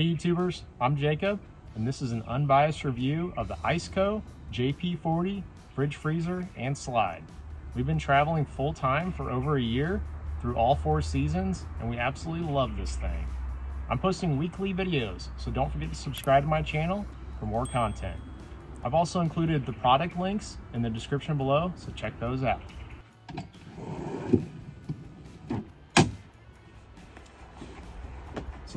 Hey YouTubers, I'm Jacob, and this is an unbiased review of the Iceco JP40 fridge freezer and slide. We've been traveling full time for over a year through all four seasons, and we absolutely love this thing. I'm posting weekly videos, so don't forget to subscribe to my channel for more content. I've also included the product links in the description below, so check those out.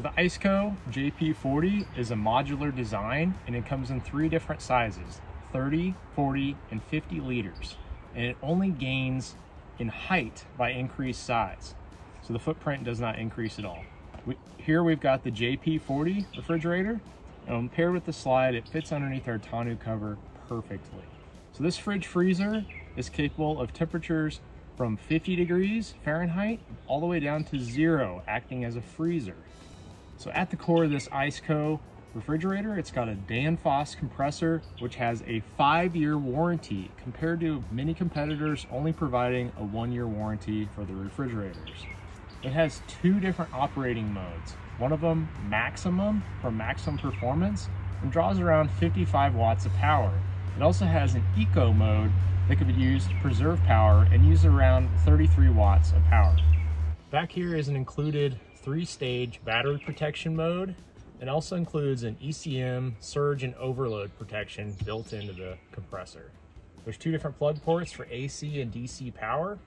The Iceco JP40 is a modular design and it comes in three different sizes, 30, 40, and 50 liters. And it only gains in height by increased size. So the footprint does not increase at all. We, here we've got the JP40 refrigerator and paired with the slide, it fits underneath our tonneau cover perfectly. So this fridge freezer is capable of temperatures from 50 degrees Fahrenheit all the way down to zero, acting as a freezer. So at the core of this Iceco refrigerator, it's got a Danfoss compressor, which has a five-year warranty compared to many competitors only providing a one-year warranty for the refrigerators. It has two different operating modes. One of them maximum for maximum performance and draws around 55 watts of power. It also has an eco mode that can be used to preserve power and use around 33 watts of power. Back here is an included three-stage battery protection mode and also includes an ECM surge and overload protection built into the compressor. There's two different plug ports for AC and DC power.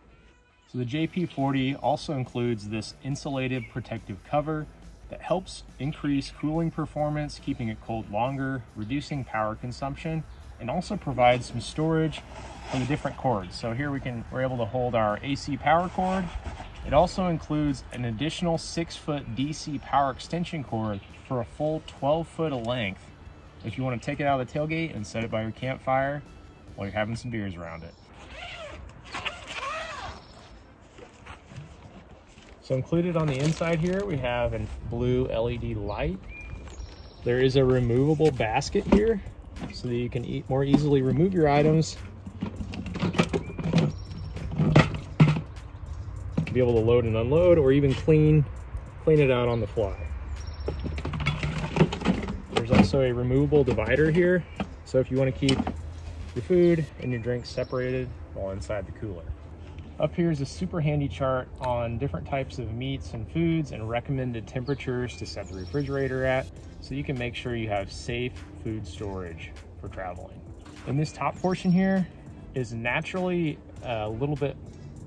So the JP40 also includes this insulated protective cover that helps increase cooling performance, keeping it cold longer, reducing power consumption, and also provides some storage for the different cords. So here we can, we're able to hold our AC power cord it also includes an additional 6 foot DC power extension cord for a full 12 foot of length if you want to take it out of the tailgate and set it by your campfire while you're having some beers around it. So included on the inside here, we have a blue LED light. There is a removable basket here so that you can eat more easily remove your items be able to load and unload or even clean, clean it out on the fly. There's also a removable divider here. So if you want to keep your food and your drinks separated while inside the cooler. Up here is a super handy chart on different types of meats and foods and recommended temperatures to set the refrigerator at so you can make sure you have safe food storage for traveling. And this top portion here is naturally a little bit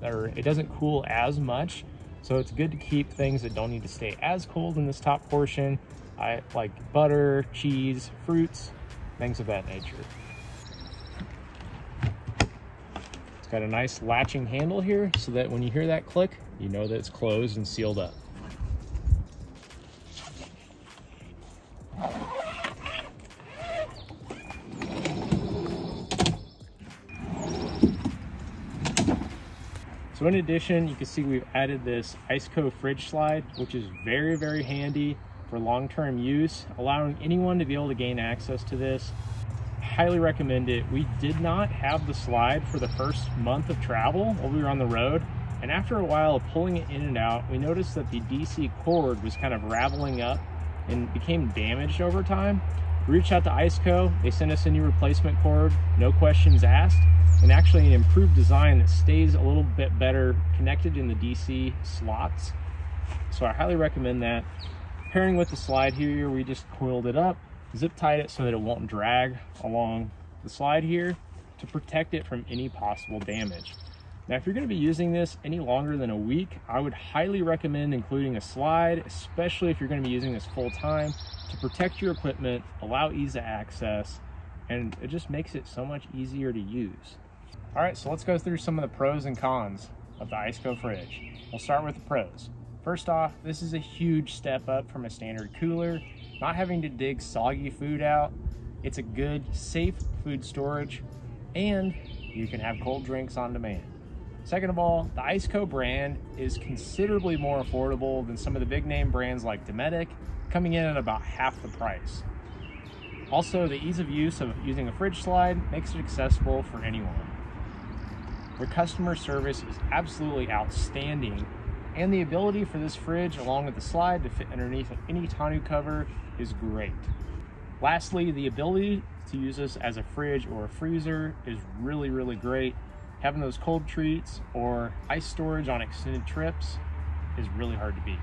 or it doesn't cool as much. So it's good to keep things that don't need to stay as cold in this top portion. I like butter, cheese, fruits, things of that nature. It's got a nice latching handle here so that when you hear that click, you know that it's closed and sealed up. So in addition, you can see we've added this Iceco fridge slide, which is very, very handy for long-term use, allowing anyone to be able to gain access to this. Highly recommend it. We did not have the slide for the first month of travel while we were on the road. And after a while of pulling it in and out, we noticed that the DC cord was kind of raveling up and became damaged over time. We reached out to Iceco. They sent us a new replacement cord, no questions asked and actually an improved design that stays a little bit better connected in the DC slots. So I highly recommend that. Pairing with the slide here, we just coiled it up, zip tied it so that it won't drag along the slide here to protect it from any possible damage. Now, if you're gonna be using this any longer than a week, I would highly recommend including a slide, especially if you're gonna be using this full time to protect your equipment, allow ease of access, and it just makes it so much easier to use. All right, so let's go through some of the pros and cons of the Iceco fridge. We'll start with the pros. First off, this is a huge step up from a standard cooler. Not having to dig soggy food out. It's a good, safe food storage, and you can have cold drinks on demand. Second of all, the Iceco brand is considerably more affordable than some of the big name brands like Dometic, coming in at about half the price. Also, the ease of use of using a fridge slide makes it accessible for anyone. Their customer service is absolutely outstanding And the ability for this fridge, along with the slide, to fit underneath any tonneau cover is great. Lastly, the ability to use this as a fridge or a freezer is really, really great. Having those cold treats or ice storage on extended trips is really hard to beat.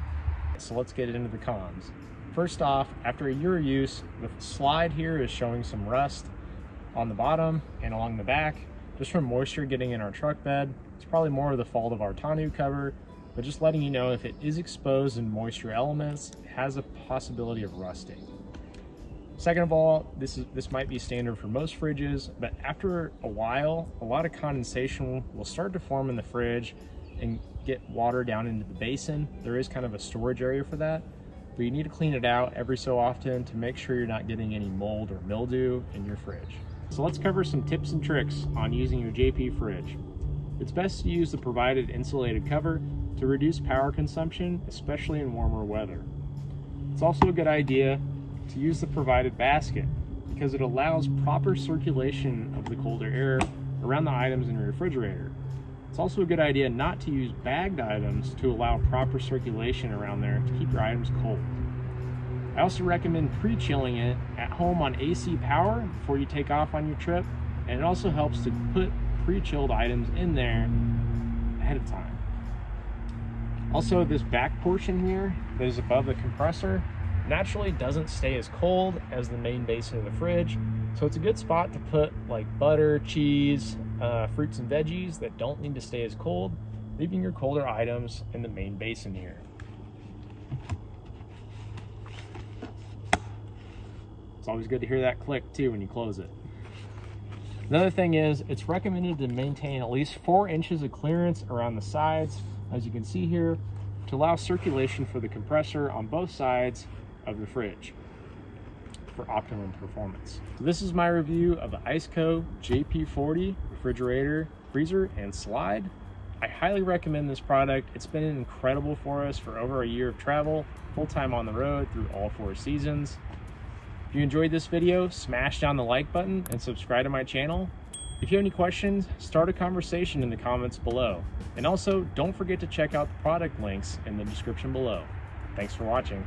So let's get into the cons. First off, after a year of use, the slide here is showing some rust on the bottom and along the back, just from moisture getting in our truck bed. It's probably more of the fault of our tonneau cover, but just letting you know if it is exposed in moisture elements, it has a possibility of rusting. Second of all, this is this might be standard for most fridges, but after a while, a lot of condensation will start to form in the fridge and get water down into the basin. There is kind of a storage area for that, but you need to clean it out every so often to make sure you're not getting any mold or mildew in your fridge. So let's cover some tips and tricks on using your JP fridge. It's best to use the provided insulated cover to reduce power consumption, especially in warmer weather. It's also a good idea to use the provided basket because it allows proper circulation of the colder air around the items in your refrigerator. It's also a good idea not to use bagged items to allow proper circulation around there to keep your items cold. I also recommend pre-chilling it at home on AC power before you take off on your trip, and it also helps to put pre-chilled items in there ahead of time. Also, this back portion here that is above the compressor naturally doesn't stay as cold as the main basin of the fridge, so it's a good spot to put like butter, cheese, uh, fruits and veggies that don't need to stay as cold, leaving your colder items in the main basin here. It's always good to hear that click too when you close it. Another thing is, it's recommended to maintain at least four inches of clearance around the sides, as you can see here, to allow circulation for the compressor on both sides of the fridge for optimum performance. So this is my review of the Iceco JP40 refrigerator, freezer, and slide. I highly recommend this product. It's been incredible for us for over a year of travel, full-time on the road through all four seasons. If you enjoyed this video, smash down the like button and subscribe to my channel. If you have any questions, start a conversation in the comments below. And also, don't forget to check out the product links in the description below. Thanks for watching.